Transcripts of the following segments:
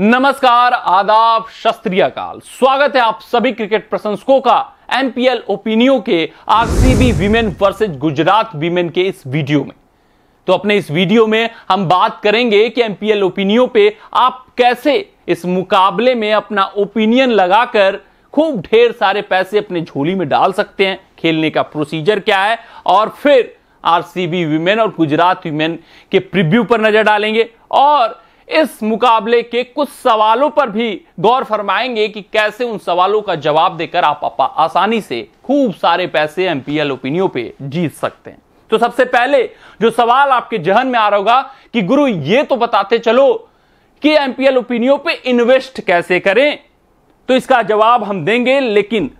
नमस्कार, आदाब शस्त्रीय काल स्वागत है आप सभी क्रिकेट प्रशंसकों का एमपीएल ओपिनियो के, RCB women versus Gujarat women के इस वीडियो में। तो अपने इस वीडियो में हम बात करेंगे कि एमपीएल ओपिनियो पे आप कैसे इस मुकाबले में अपना ओपिनियन लगाकर खूब ढेर सारे पैसे अपने झोली में डाल सकते हैं, खेलने का प्रोसीजर क्या है, और फिर आरसीबी विमेन और गुजरात विमेन के प्रीव्यू पर नज़र डालेंगे, और इस मुकाबले के कुछ सवालों पर भी गौर फरमाएँगे कि कैसे उन सवालों का जवाब देकर आप आसानी से खूब सारे पैसे एमपीएल ओपिनियो पे जीत सकते हैं। तो सबसे पहले जो सवाल आपके जहन में आ रहा होगा कि गुरु, ये तो बताते चलो कि एमपीएल ओपिनियो पे इन्वेस्ट कैसे करें। तो इसका जवाब हम देंगे, लेकिन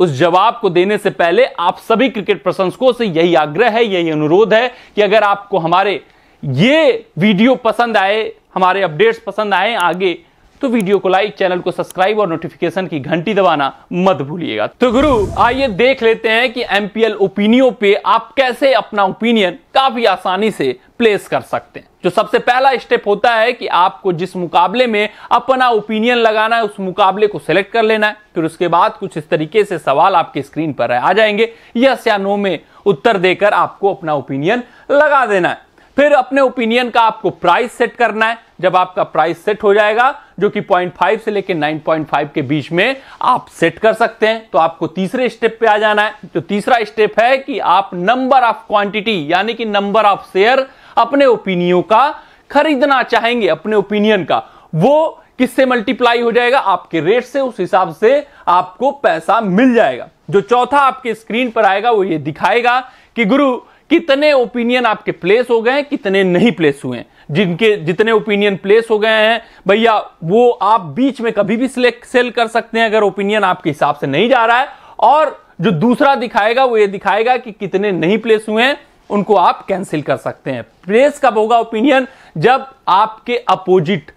उस जवाब को देने से पहले आप सभी क्रिकेट प्रशंसकों से यही आग्रह है, यही अनुरोध है कि अगर आपको हमारे ये वीडियो पसंद आए हमारे अपडेट्स पसंद आए आगे तो वीडियो को लाइक चैनल को सब्सक्राइब और नोटिफिकेशन की घंटी दबाना मत भूलिएगा। तो गुरु, आइए देख लेते हैं कि एमपीएल ओपिनियो पे आप कैसे अपना ओपिनियन काफ़ी आसानी से प्लेस कर सकते हैं। जो सबसे पहला स्टेप होता है कि आपको जिस मुकाबले में अपना ओपिनियन लगाना है, उस मुकाबले को सिलेक्ट कर लेना है। फिर उसके बाद कुछ इस तरीके से सवाल आपके स्क्रीन पर आ जाएँगे। यस या नो में उत्तर देकर आपको अपना ओपिनियन लगा देना है। फिर अपने ओपिनियन का आपको प्राइस सेट करना है। जब आपका प्राइस सेट हो जाएगा, जो कि 0.5 से लेकर 9.5 के बीच में आप सेट कर सकते हैं तो आपको तीसरे स्टेप पे आ जाना है। जो तीसरा स्टेप है कि आप नंबर ऑफ़ क्वांटिटी यानी कि नंबर ऑफ़ शेयर अपने ओपिनियन का खरीदना चाहेंगे, अपने ओपिनियन का, वो किससे मल्टीप्लाई हो जाएगा? आपके रेट से, उस हिसाब से आपको पैसा मिल जाएगा। जो चौथा आपके स्क्रीन पर आएगा, वो ये दिखाएगा कि गुरु कितने ओपिनियन आपके प्लेस हो गए कितने नहीं प्लेस हुए जिनके, जितने ओपिनियन प्लेस हो गए हैं, भैया, वो आप बीच में कभी भी सिलेक्ट सेल कर सकते हैं अगर ओपिनियन आपके हिसाब से नहीं जा रहा है। और जो दूसरा दिखाएगा, वो ये दिखाएगा कि कितने नहीं प्लेस हुए हैं, उनको आप कैंसिल कर सकते हैं। प्लेस कब होगा ओपिनियन जब आपके अपोजिट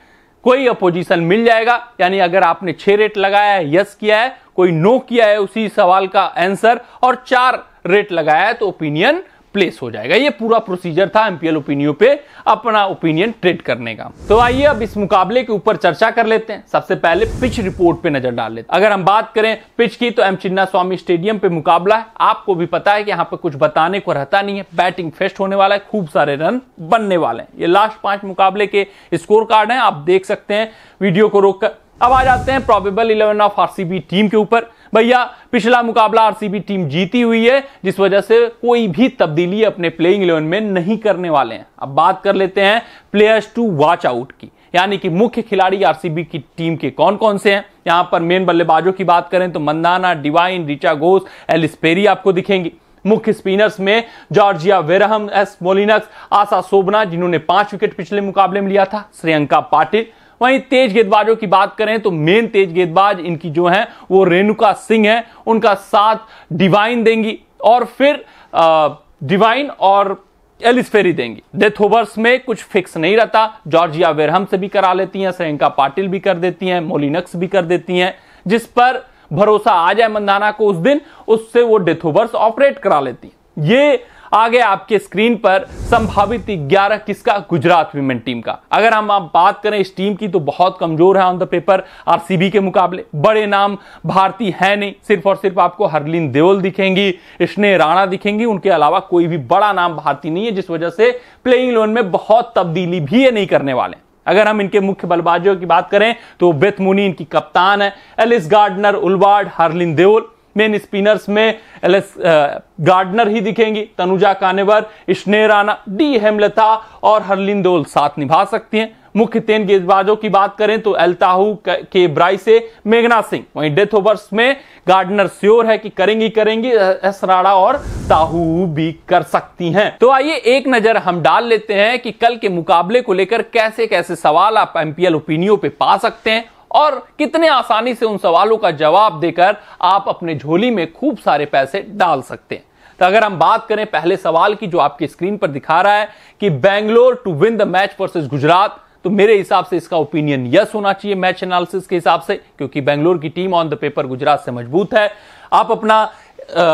कोई अपोजिशन मिल जाएगा, यानी अगर आपने छह रेट लगाया है यस किया है, कोई नो किया है, उसी सवाल का आंसर और चार रेट लगाया है तो ओपिनियन प्लेस हो जाएगा। ये पूरा प्रोसीजर था एमपीएल ओपिनियन पे अपना ओपिनियन ट्रेड करने का। तो आइए अब इस मुकाबले के ऊपर चर्चा कर लेते हैं। सबसे पहले पिच रिपोर्ट पे नज़र डाल लेते हैं। अगर हम बात करें पिच की तो एम चिन्ना स्वामी स्टेडियम पे मुकाबला है। आपको भी पता है कि यहाँ पे कुछ बताने को रहता नहीं है। बैटिंग फेस्ट होने वाला है, खूब सारे रन बनने वाले हैं। ये लास्ट पाँच मुकाबले के स्कोर कार्ड है। आप देख सकते हैं वीडियो को रोककर अब आ जाते हैं probable eleven of RCB team के ऊपर। भैया, पिछला मुकाबला आरसीबी टीम जीती हुई है, जिस वजह से कोई भी तब्दीली अपने प्लेइंग इलेवन में नहीं करने वाले हैं। अब बात कर लेते हैं प्लेयर्स टू वॉच आउट की। यानी कि मुख्य खिलाड़ी आरसीबी की टीम के कौन कौन से हैं? यहाँ पर मेन बल्लेबाजों की बात करें तो Mandhana, Devine, Richa Ghosh, Ellyse Perry आपको दिखेंगी। मुख्य स्पिनर्स में Georgia Wareham, S Molineux, Asha Sobhana, जिन्होंने पाँच विकेट पिछले मुकाबले में लिया था, श्रेयंका पाटिल वहीं तेज गेंदबाजों की बात करें तो मेन तेज गेंदबाज इनकी जो है, वो रेणुका सिंह है। उनका साथ डिवाइन देंगी और फिर डिवाइन और एलिस फेरी देंगी। डेथ ओवर्स में कुछ फिक्स नहीं रहता। जॉर्जिया वेरहम से भी करा लेती हैं, श्रेयंका पाटिल भी कर देती हैं, मोलिनक्स भी कर देती हैं, जिस पर भरोसा आ जाए मंदाना को उस दिन, उससे वो डेथ ओवर्स ऑपरेट करा लेती ये आगे आपके स्क्रीन पर संभावित ग्यारह किसका गुजरात विमेन टीम का। अगर हम आप बात करें इस टीम की तो बहुत कमज़ोर है ऑन द पेपर आरसीबी के मुकाबले। बड़े नाम भारतीय है नहीं, सिर्फ़ और सिर्फ़ आपको हरलिन देओल दिखेंगी स्नेह राणा दिखेंगी, उनके अलावा कोई भी बड़ा नाम भारतीय नहीं है, जिस वजह से प्लेइंग लोन में बहुत तब्दीली भी ये नहीं करने वाले। अगर हम इनके मुख्य बल्लेबाजों की बात करें तो बेथ मुनी इनकी कप्तान है, Ellis Gardner, Wolvaardt, Harleen Deol main spinners में एल एस गार्डनर ही दिखेंगी। तनुजा कानेवर स्नेह राना डी हेमलता और हरलिन दोल साथ निभा सकती हैं। मुख्य तीन गेंदबाजों की बात करें तो एलताहू के ब्राई से मेघना सिंह। वहीं डेथ ओवर्स में गार्डनर श्योर है कि करेंगी करेंगी एस राणा और ताहू भी कर सकती हैं। तो आइए एक नज़र हम डाल लेते हैं कि कल के मुकाबले को लेकर कैसे कैसे सवाल आप एमपीएल ओपिनियो पे पा सकते हैं और कितने आसानी से उन सवालों का जवाब देकर आप अपने झोली में खूब सारे पैसे डाल सकते हैं। तो अगर हम बात करें पहले सवाल की जो आपकी स्क्रीन पर दिखा रहा है कि Bangalore to win the match versus Gujarat तो मेरे हिसाब से इसका ओपिनियन यस होना चाहिए मैच एनालिसिस के हिसाब से, क्योंकि बैंगलोर की team on the paper Gujarat से मज़बूत है। आप अपना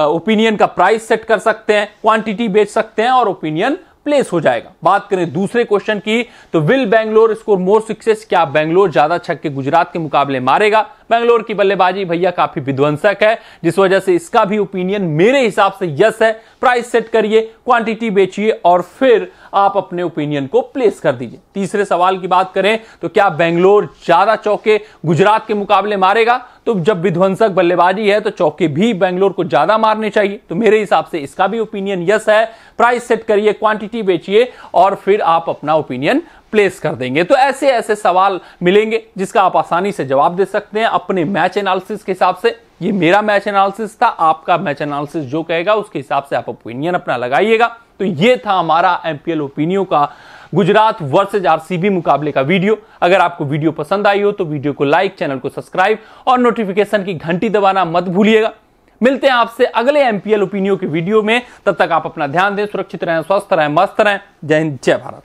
ओपिनियन का प्राइस सेट कर सकते हैं क्वांटिटी बेच सकते हैं और ओपिनियन प्लेस हो जाएगा। बात करें दूसरे क्वेश्चन की तो will Bangalore score more success क्या बैंगलोर ज़्यादा छक्के गुजरात के मुकाबले मारेगा? बैंगलोर की बल्लेबाजी भैया काफ़ी विध्वंसक है, जिस वजह से इसका भी ओपिनियन मेरे हिसाब से यस है। प्राइस सेट करिए क्वांटिटी बेचिए और फिर आप अपने ओपिनियन को प्लेस कर दीजिए। तीसरे सवाल की बात करें तो क्या बेंगलोर ज़्यादा चौके गुजरात के मुकाबले मारेगा? तो जब विध्वंसक बल्लेबाजी है तो चौके भी बेंगलोर को ज़्यादा मारने चाहिए। तो मेरे हिसाब से इसका भी ओपिनियन यस है। प्राइस सेट करिए क्वांटिटी बेचिए और फिर आप अपना ओपिनियन प्लेस कर देंगे। तो ऐसे ऐसे सवाल मिलेंगे जिसका आप आसानी से जवाब दे सकते हैं अपने मैच एनालिसिस के हिसाब से। ये मेरा मैच एनालिसिस था, आपका मैच एनालिसिस जो कहेगा, उसके हिसाब से आप ओपिनियन अपना लगाइएगा। तो ये था हमारा एमपीएल ओपिनियो का गुजरात वर्सेज आरसीबी मुकाबले का वीडियो अगर आपको वीडियो पसंद आई हो तो वीडियो को लाइक चैनल को सब्सक्राइब और नोटिफिकेशन की घंटी दबाना मत भूलिएगा। मिलते हैं आपसे अगले एमपीएल ओपिनियो के वीडियो में। तब तक आप अपना ध्यान दें, सुरक्षित रहें, स्वस्थ रहें, मस्त रहें। जय हिंद, जय भारत।